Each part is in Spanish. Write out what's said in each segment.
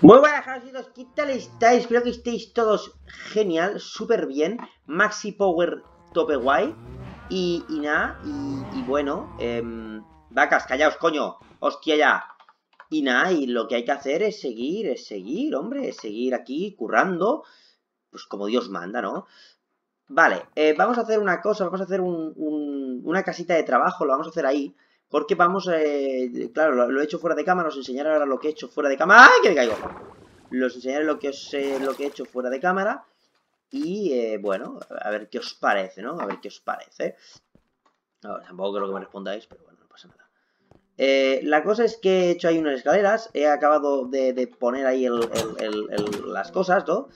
Muy buenas, chicos, ¿qué tal estáis? Espero que estéis todos genial, súper bien. Maxi Power tope guay. Y, y nada, y, bueno, eh, vacas, callaos, coño, hostia ya. Y nada, y lo que hay que hacer es seguir, es seguir, hombre, es seguir aquí currando, pues como Dios manda, ¿no? Vale, eh, vamos a hacer una cosa, vamos a hacer un, una casita de trabajo, lo vamos a hacer ahí. Porque vamos, eh, claro, lo, he hecho fuera de cámara, os enseñaré ahora lo que he hecho fuera de cámara. ¡Ay, que me caigo! Os enseñaré lo que, os, eh, lo que he hecho fuera de cámara. Y, eh, bueno, a ver qué os parece, ¿no? A ver qué os parece. Ahora, tampoco creo que me respondáis, pero bueno, no pasa nada. Eh, la cosa es que he hecho ahí unas escaleras, he acabado de, poner ahí el, las cosas, ¿no?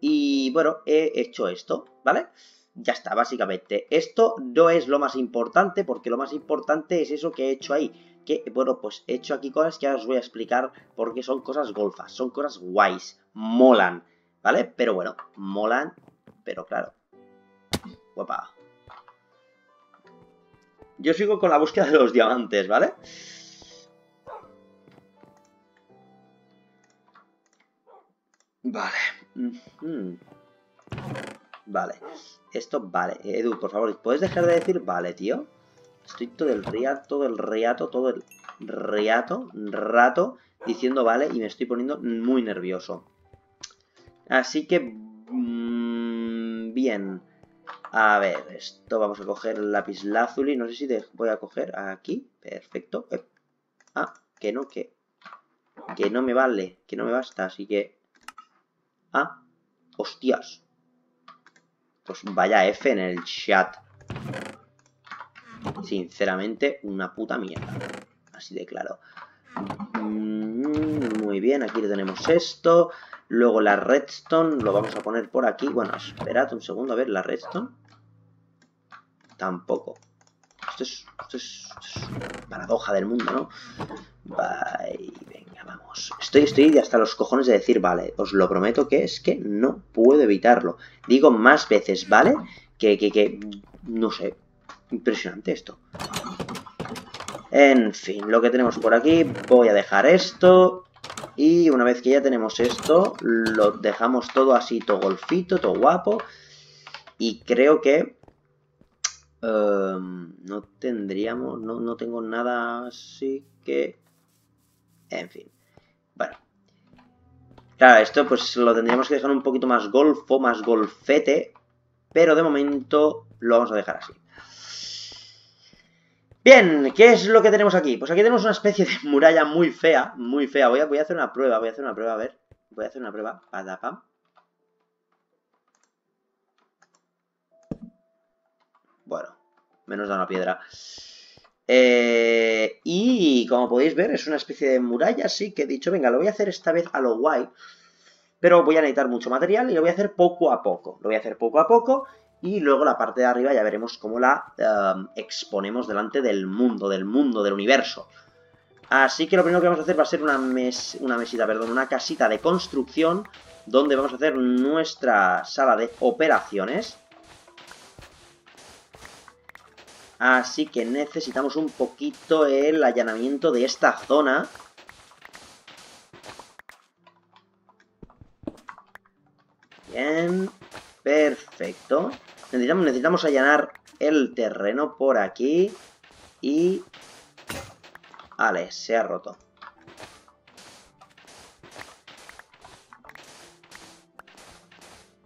Y, bueno, he hecho esto, ¿vale? Ya está, básicamente. Esto no es lo más importante, porque lo más importante es eso que he hecho ahí. Que, bueno, pues he hecho aquí cosas que ahora os voy a explicar porque son cosas golfas, son cosas guays, molan, ¿vale? Pero bueno, molan, pero claro. Guapa. Yo sigo con la búsqueda de los diamantes, ¿vale? Vale. Vale. Esto vale. Edu, por favor, ¿puedes dejar de decir vale, tío? Estoy todo el riato, todo el riato, todo el riato, rato, diciendo vale y me estoy poniendo muy nervioso. Así que... Mmm, bien. A ver, esto vamos a coger lápiz lazuli. No sé si de, voy a coger aquí. Perfecto. Eh. Ah, que no, que... Que no me vale, que no me basta, así que... Ah, hostias. Pues vaya F en el chat. Sinceramente, una puta mierda. Así de claro. Mm, muy bien, aquí tenemos esto. Luego la redstone lo vamos a poner por aquí. Bueno, esperad un segundo, a ver, la redstone. Tampoco. Esto es, esto paradoja del mundo, ¿no? Bye, venga, vamos. Estoy, estoy hasta los cojones de decir, vale, os lo prometo que es que no puedo evitarlo. Digo más veces, ¿vale? Que, que, que, no sé, impresionante esto. En fin, lo que tenemos por aquí, voy a dejar esto. Y una vez que ya tenemos esto, lo dejamos todo así, todo golfito, todo guapo. Y creo que um, no tendríamos, no, no tengo nada así que... En fin. Bueno. Claro, esto pues lo tendríamos que dejar un poquito más golfo, más golfete. Pero de momento lo vamos a dejar así. Bien, ¿qué es lo que tenemos aquí? Pues aquí tenemos una especie de muralla muy fea, muy fea. Voy a, voy a hacer una prueba, voy a hacer una prueba, a ver. Voy a hacer una prueba. Padapam. Bueno, menos da una piedra. Eh, y como podéis ver, es una especie de muralla, así que he dicho, venga, lo voy a hacer esta vez a lo guay. Pero voy a necesitar mucho material y lo voy a hacer poco a poco. Lo voy a hacer poco a poco y luego la parte de arriba ya veremos cómo la uh, exponemos delante del mundo, del mundo, del universo. Así que lo primero que vamos a hacer va a ser una, una mesita, perdón, una casita de construcción donde vamos a hacer nuestra sala de operaciones. Así que necesitamos un poquito el allanamiento de esta zona. Bien, perfecto. Necesitamos, necesitamos allanar el terreno por aquí. Y... Vale, se ha roto.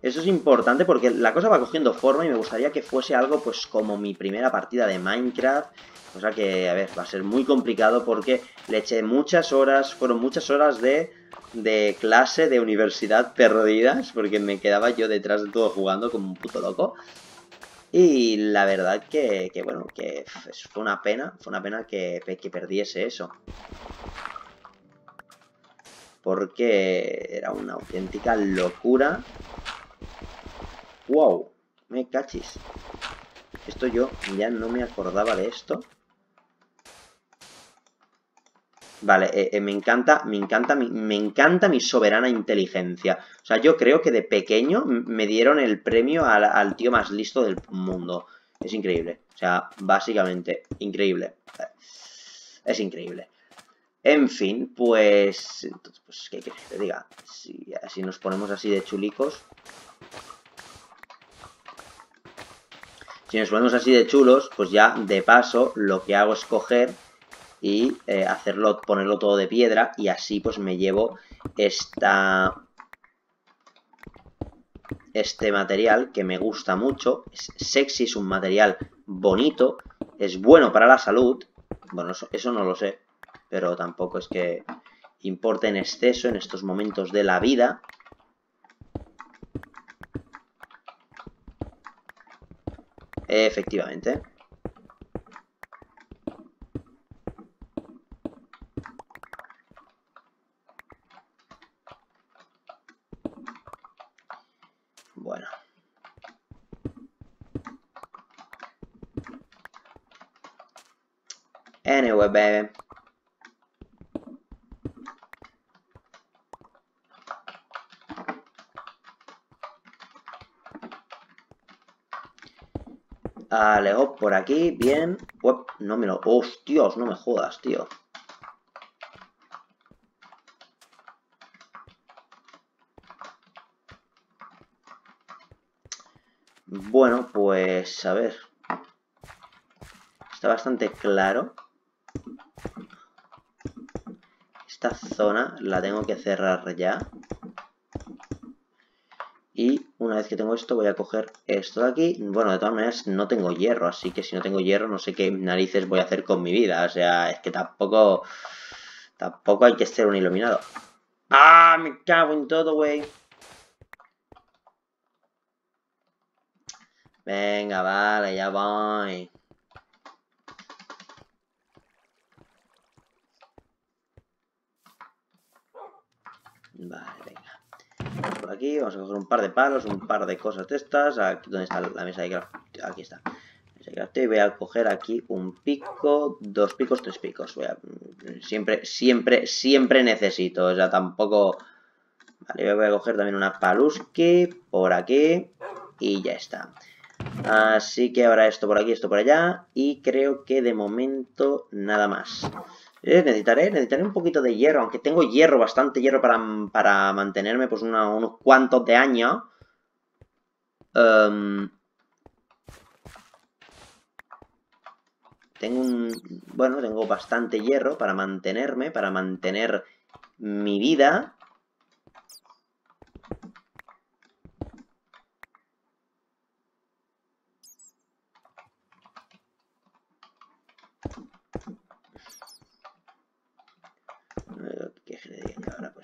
Eso es importante porque la cosa va cogiendo forma y me gustaría que fuese algo pues como mi primera partida de Minecraft. O sea que, a ver, va a ser muy complicado porque le eché muchas horas, fueron muchas horas de, de clase, de universidad perdidas, porque me quedaba yo detrás de todo jugando como un puto loco. Y la verdad que, que bueno, que fue una pena, fue una pena que, que perdiese eso. Porque era una auténtica locura ¡Wow! Me cachis. Esto yo ya no me acordaba de esto. Vale, eh, eh, me encanta, me encanta, me, encanta mi soberana inteligencia. O sea, yo creo que de pequeño me dieron el premio al, tío más listo del mundo. Es increíble. O sea, básicamente, increíble. Es increíble. En fin, pues... Pues, ¿qué quieres que te diga? Si, si nos ponemos así de chulicos... Si nos ponemos así de chulos, pues ya de paso lo que hago es coger y eh, hacerlo, ponerlo todo de piedra y así pues me llevo esta este material que me gusta mucho, es sexy, es un material bonito, es bueno para la salud, bueno, eso, no lo sé, pero tampoco es que importe en exceso en estos momentos de la vida. Effettivamente. Bueno. Anyway, bene. Alejo por aquí, bien. no me. No me jodas, tío. Bueno, pues a ver. Está bastante claro. Esta zona la tengo que cerrar ya. Y una que tengo esto voy a coger esto de aquí. Bueno, de todas maneras no tengo hierro, así que si no tengo hierro no sé qué narices voy a hacer con mi vida. O sea, es que tampoco... Tampoco hay que ser un iluminado. ¡Ah! Me cago en todo, güey. Venga, vale, ya voy. Vale, venga. Por aquí vamos a coger un par de palos, un par de cosas de estas. Aquí, ¿Dónde está la mesa de craft? Aquí está. Y voy a coger aquí un pico, dos picos, tres picos. Voy a, siempre, siempre, siempre necesito. O sea, tampoco... Vale, voy a coger también una paluski por aquí. Y ya está. Así que ahora esto por aquí, esto por allá. Y creo que de momento nada más. Eh, necesitaré, un poquito de hierro, aunque tengo hierro, bastante hierro para, para mantenerme pues unos cuantos de años. Em, tengo un... Bueno, tengo bastante hierro para mantenerme, para mantener mi vida. ahora pues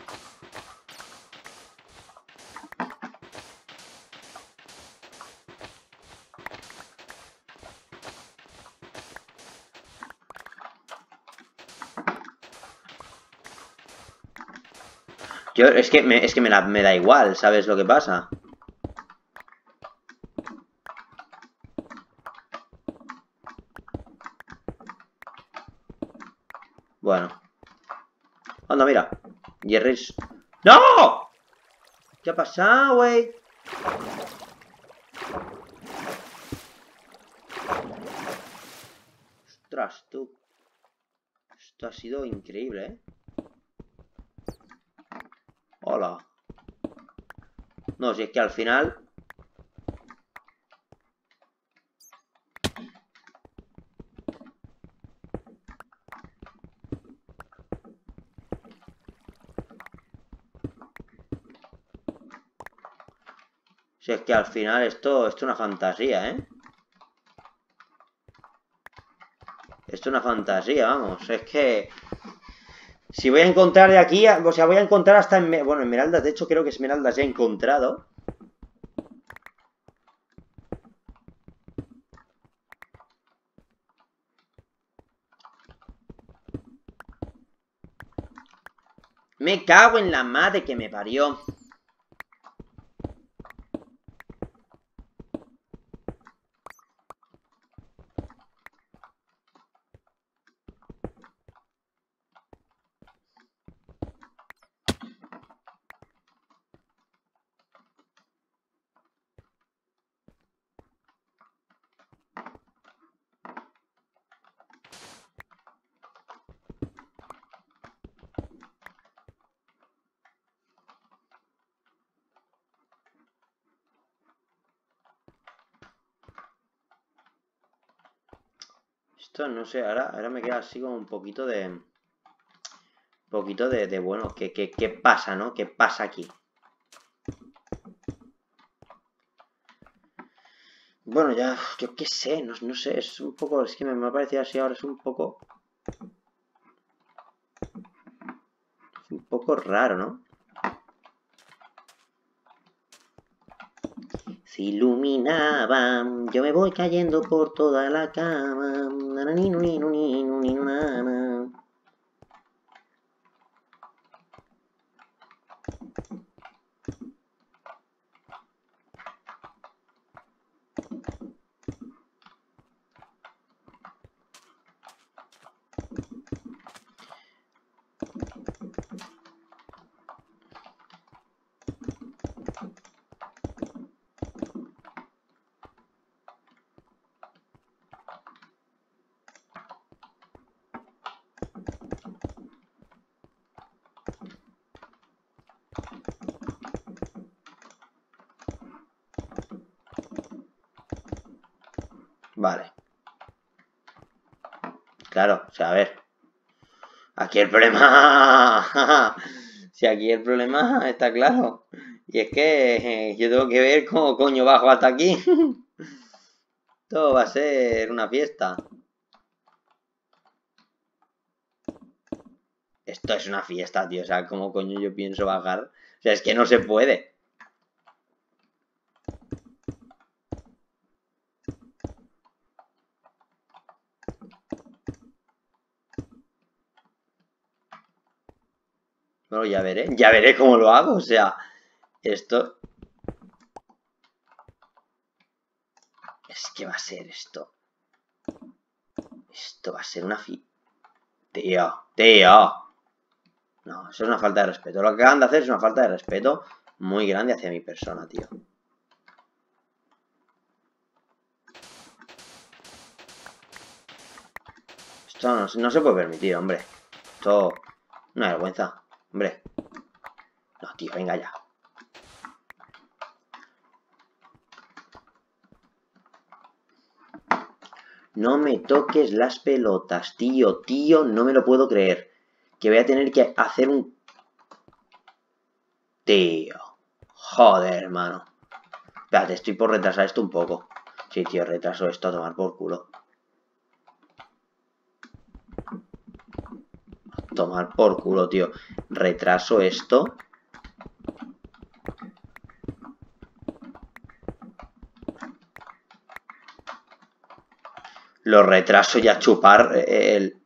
Es que, me, es que me, me da igual, ¿sabes lo que pasa? Bueno. Anda, mira. Jerry's... ¡No! ¿Qué ha pasado, güey? Ostras, tú. Esto ha sido increíble, ¿eh? No, si es que al final... Si es que al final esto, esto es una fantasía, ¿eh? Esto es una fantasía, vamos. Es que si voy a encontrar de aquí, o sea, voy a encontrar hasta... En, bueno, esmeraldas, de hecho creo que esmeraldas ya he encontrado. Me cago en la madre que me parió. Esto no sé, ahora, ahora me queda así como un poquito de... Un poquito de, bueno, ¿qué, qué, qué pasa, no? ¿Qué pasa aquí? Bueno, ya, yo qué sé, no, no, sé, es un poco, es que me, me ha parecido así ahora, es un poco... Es un poco raro, ¿no? Se iluminaba, yo me voy cayendo por toda la cama. Vale. Claro, o sea, a ver. Aquí el problema... si aquí el problema está claro. Y es que eh, yo tengo que ver cómo coño bajo hasta aquí. Todo va a ser una fiesta. Esto es una fiesta, tío. O sea, ¿cómo coño yo pienso bajar? O sea, es que no se puede. Bueno, ya veré, ya veré cómo lo hago, o sea, esto... Es que va a ser esto. Esto va a ser una fi... Tío, tío. No, eso es una falta de respeto. Lo que acaban de hacer es una falta de respeto muy grande hacia mi persona, tío. Esto no, no se puede permitir, hombre. Esto... Una vergüenza. Hombre. No, tío, venga ya. No me toques las pelotas, tío, tío, no me lo puedo creer. Que voy a tener que hacer un... Tío. Joder, hermano. Espérate, estoy por retrasar esto un poco. Sí, tío, retraso esto a tomar por culo. Tomar por culo, tío. Retraso esto. Lo retraso y a chupar el...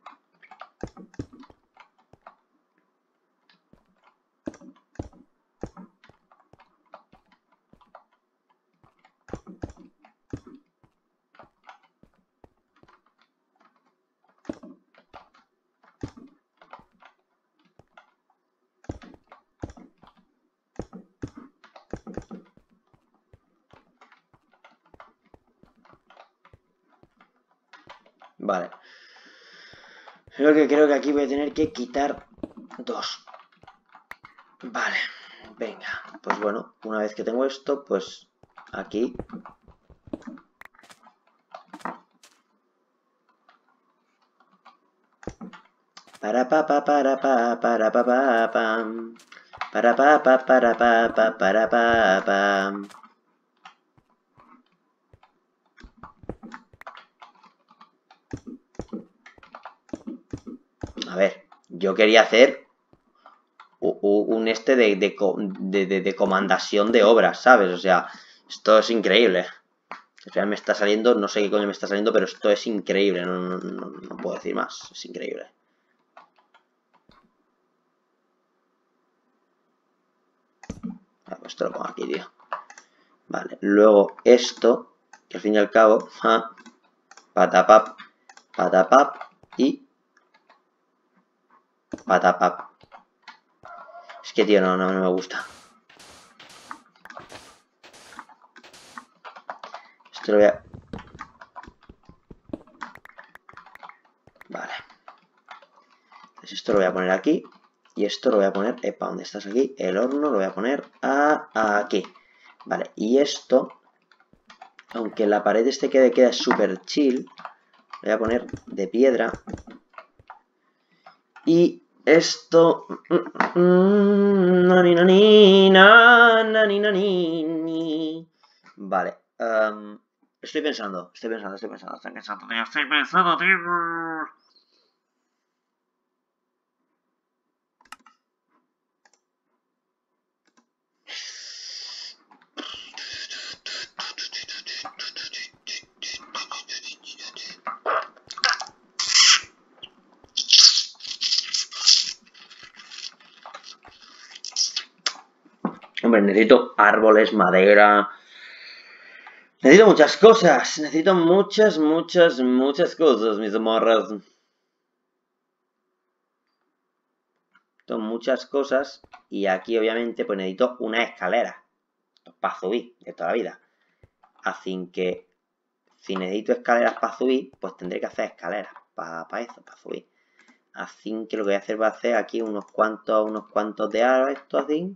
Vale. Lo que creo que aquí voy a tener que quitar dos. Vale. Venga. Pues bueno, una vez que tengo esto, pues aquí para pa pa para pa para pa pa pam para pa pa para pa pa para pa pam A ver, yo quería hacer un este de, de, comandación de obras, ¿sabes? O sea, esto es increíble. O sea, me está saliendo, no sé qué coño me está saliendo, pero esto es increíble, no, no puedo decir más, es increíble. Esto lo pongo aquí, tío. Vale, luego esto, que al fin y al cabo, ja, patapap, patapap y patapap. Es que, tío, no, no, me gusta. Esto lo voy a... Vale. Entonces esto lo voy a poner aquí. Y esto lo voy a poner... Epa, ¿dónde estás aquí? El horno lo voy a poner a... aquí. Vale, y esto, aunque la pared este quede queda súper chill, lo voy a poner de piedra. Y esto... Vale. estoy pensando, estoy pensando, estoy pensando, estoy pensando, estoy pensando, tío. Necesito árboles, madera. Necesito muchas cosas. Necesito muchas, muchas, muchas cosas, mis amorras. Necesito muchas cosas. Y aquí, obviamente, pues necesito una escalera. Para subir, de toda la vida. Así que, si necesito escaleras para subir, pues tendré que hacer escaleras para, eso, para subir. Así que lo que voy a hacer va a hacer aquí unos cuantos, unos cuantos de árboles, esto así.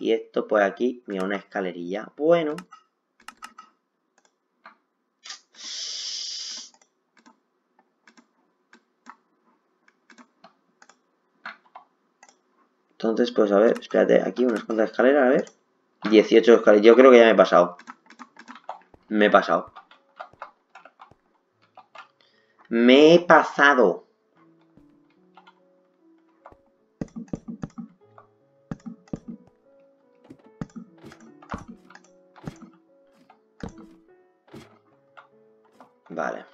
Y esto, pues aquí, mira, una escalerilla. Bueno. Entonces, pues a ver, espérate, aquí unas cuantas escaleras, a ver. 18 escaleras, yo creo que ya me he pasado. Me he pasado. Me he pasado. Vale.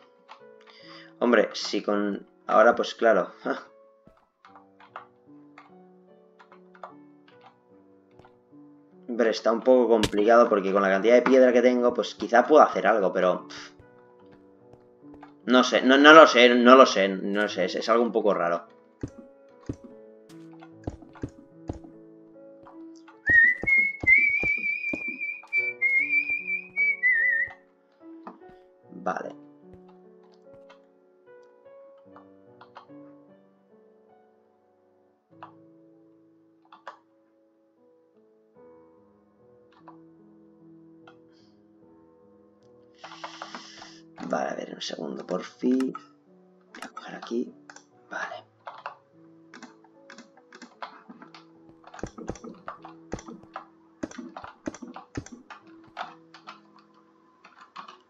Hombre, si con... Ahora pues claro. Hombre, está un poco complicado porque con la cantidad de piedra que tengo, pues quizá puedo hacer algo, pero... No sé, no, no lo sé, no lo sé, no lo sé, es algo un poco raro. Por fin. Voy a coger aquí. Vale.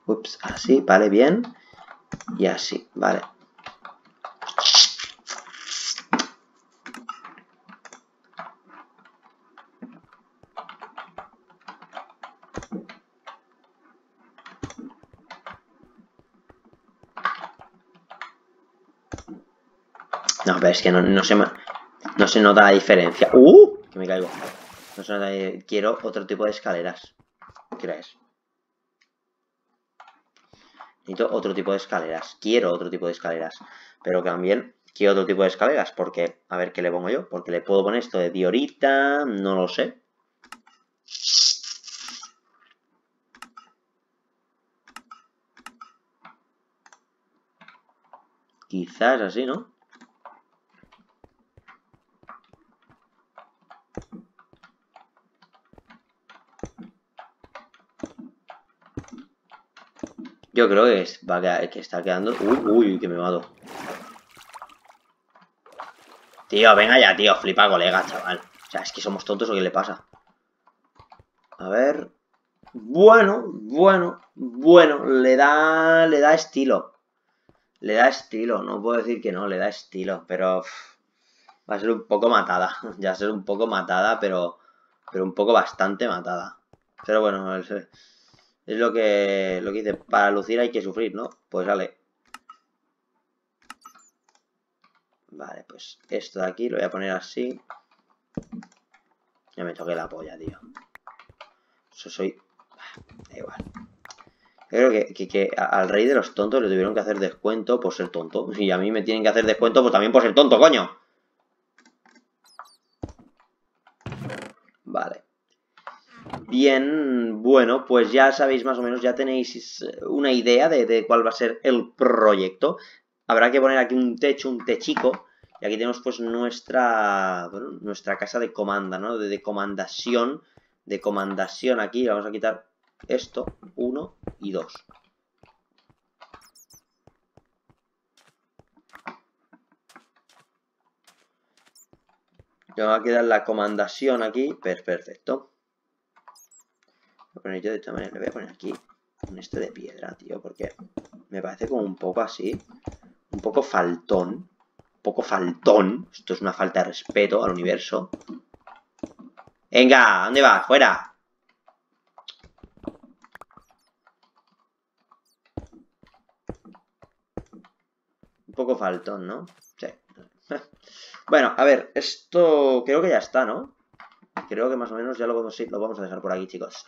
Ups, así, vale, bien. Y así, vale. Es que no, se, no se nota la diferencia. ¡Uh! Que me caigo. No se nota, quiero otro tipo de escaleras. ¿Qué crees? Necesito otro tipo de escaleras. Quiero otro tipo de escaleras. Pero también quiero otro tipo de escaleras. Porque, a ver qué le pongo yo. Porque le puedo poner esto de diorita. No lo sé. Quizás así, ¿no? Yo creo que, va a que está quedando... Uy, uy, que me mato. Tío, venga ya, tío. Flipa colega, chaval. O sea, es que somos tontos o qué le pasa. A ver... Bueno, bueno, bueno. Le da... Le da estilo. Le da estilo. No puedo decir que no, le da estilo. Pero... va a ser un poco matada. Ya va a ser un poco matada, pero... Pero un poco bastante matada. Pero bueno, es lo que, lo que dice, para lucir hay que sufrir, ¿no? Pues vale. Vale, pues esto de aquí lo voy a poner así. Ya me toqué la polla, tío. Eso soy... Da igual. Yo creo que, al rey de los tontos le tuvieron que hacer descuento por ser tonto. Y a mí me tienen que hacer descuento pues también por ser tonto, coño. Vale. Bien, bueno, pues ya sabéis más o menos, ya tenéis una idea de, cuál va a ser el proyecto. Habrá que poner aquí un techo, un techico. Y aquí tenemos pues nuestra, nuestra casa de comanda, ¿no? De, de comandación. De comandación aquí. Vamos a quitar esto, 1 y 2. Ya va a quedar la comandación aquí. Perfecto. Voy a poner yo de esta manera. Le voy a poner aquí un este de piedra, tío. Porque me parece como un poco así. Un poco faltón. Un poco faltón. Esto es una falta de respeto al universo. Venga, ¿dónde vas? ¡Fuera! poco faltón, ¿no? Sí. bueno, a ver, esto creo que ya está, ¿no? Creo que más o menos ya lo vamos, lo vamos a dejar por aquí, chicos.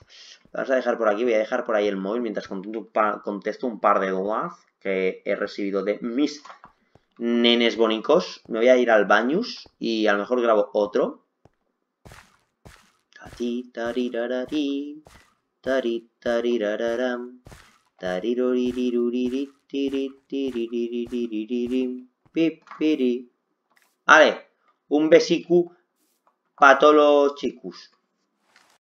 Lo vamos a dejar por aquí, voy a dejar por ahí el móvil mientras contesto un par de dudas que he recibido de mis nenes bonicos. Me voy a ir al bañus y a lo mejor grabo otro. Vale, un besicu chicos.